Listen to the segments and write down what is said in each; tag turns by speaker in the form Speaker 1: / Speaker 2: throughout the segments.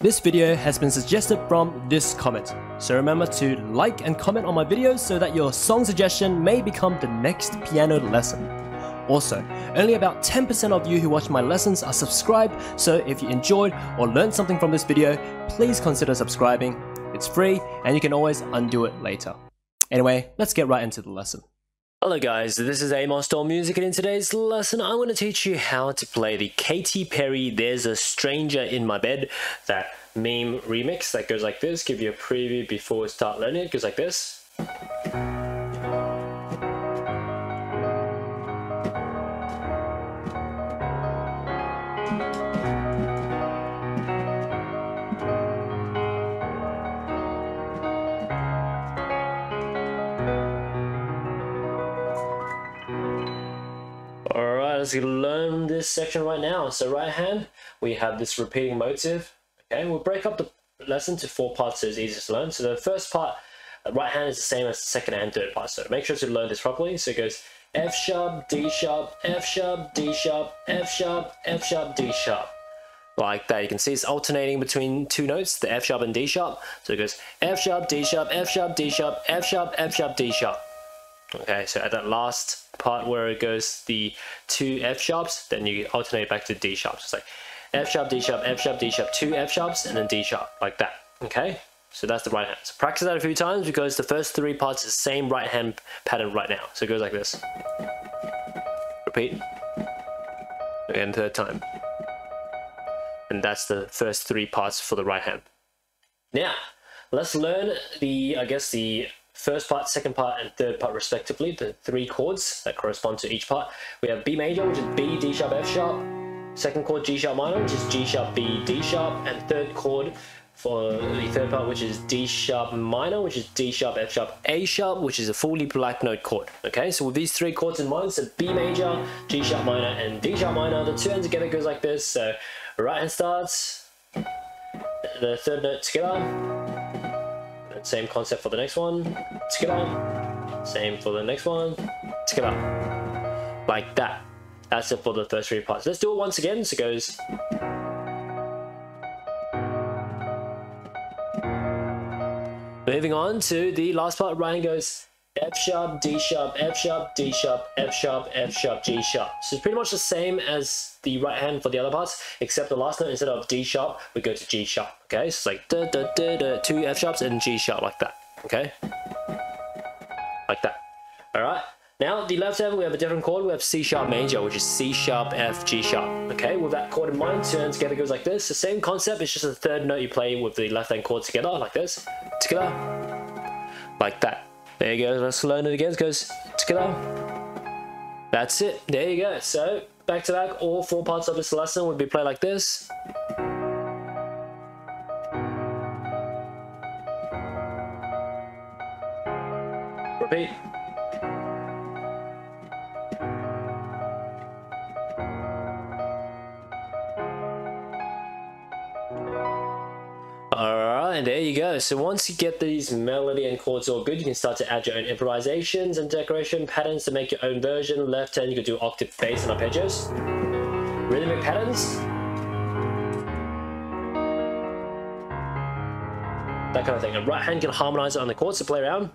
Speaker 1: This video has been suggested from this comment, so remember to like and comment on my videos so that your song suggestion may become the next piano lesson. Also, only about 10% of you who watch my lessons are subscribed, so if you enjoyed or learned something from this video, please consider subscribing. It's free and you can always undo it later. Anyway, let's get right into the lesson. Hello guys, this is Amosdoll Music and in today's lesson I'm going to teach you how to play the Katy Perry There's a Stranger in My Bed, that meme remix that goes like this, give you a preview before we start learning. It, goes like this. Let's learn this section right now. So right hand, we have this repeating motive. Okay, we'll break up the lesson to four parts so it's easier to learn. So the first part, uh, right hand is the same as the second and third part. So make sure to learn this properly. So it goes F sharp, D sharp, F sharp, D sharp, F sharp, F sharp, D sharp. Like that, you can see it's alternating between two notes, the F sharp and D sharp. So it goes F sharp, D sharp, F sharp, D sharp, F sharp, F sharp, D sharp. Okay, so at that last part where it goes the two F sharps, then you alternate back to D sharps. It's like F sharp, D sharp, F sharp, D sharp, two F sharps, and then D sharp, like that. Okay, so that's the right hand. So practice that a few times because the first three parts is the same right hand pattern right now. So it goes like this. Repeat. Again, third time. And that's the first three parts for the right hand. Now, let's learn the, I guess, the first part, second part, and third part respectively, the three chords that correspond to each part. We have B major, which is B, D sharp, F sharp. Second chord, G sharp minor, which is G sharp, B, D sharp. And third chord for the third part, which is D sharp minor, which is D sharp, F sharp, A sharp, which is a fully black note chord. Okay, so with these three chords in mind, so B major, G sharp minor, and D sharp minor, the two ends together goes like this. So right hand starts, the third note together, same concept for the next one. Together. Same for the next one. Together. Like that. That's it for the first three parts. Let's do it once again. So it goes. Moving on to the last part, Ryan goes F sharp, D sharp, F sharp, D sharp, F sharp, F sharp, G sharp. So it's pretty much the same as the right hand for the other parts, except the last note instead of D sharp, we go to G sharp. Okay, so it's like da da da da, two F sharps and G sharp like that. Okay, like that. All right. Now the left hand we have a different chord. We have C sharp major, which is C sharp, F, G sharp. Okay, with that chord in mind, turn together goes like this. The same concept. It's just the third note you play with the left hand chord together, like this, together, like that. There you go. Let's learn it again. It goes together. That's it. There you go. So back to back, all four parts of this lesson would be played like this. Repeat. And there you go. So once you get these melody and chords all good, you can start to add your own improvisations and decoration patterns to make your own version. Left hand, you could do octave bass and arpeggios. Rhythmic patterns. That kind of thing. And right hand can harmonize it on the chords to play around.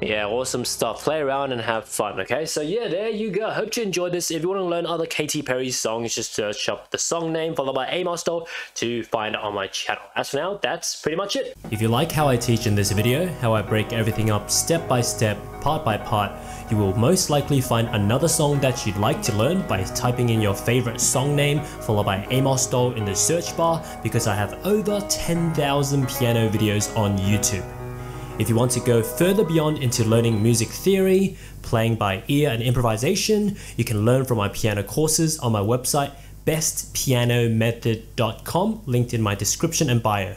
Speaker 1: Yeah, awesome stuff. Play around and have fun, okay? So yeah, there you go. Hope you enjoyed this. If you want to learn other Katy Perry songs, just search up the song name followed by Doll to find it on my channel. As for now, that's pretty much it.
Speaker 2: If you like how I teach in this video, how I break everything up step by step, part by part, you will most likely find another song that you'd like to learn by typing in your favorite song name followed by Amosdoll in the search bar because I have over 10,000 piano videos on YouTube. If you want to go further beyond into learning music theory, playing by ear and improvisation, you can learn from my piano courses on my website bestpianomethod.com linked in my description and bio.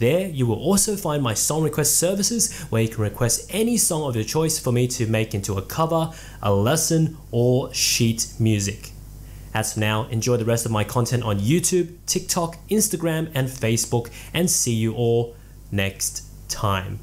Speaker 2: There, you will also find my song request services where you can request any song of your choice for me to make into a cover, a lesson, or sheet music. As for now, enjoy the rest of my content on YouTube, TikTok, Instagram, and Facebook, and see you all next time.